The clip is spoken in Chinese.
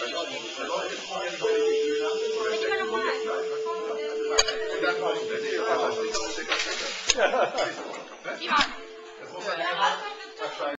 你看这花海。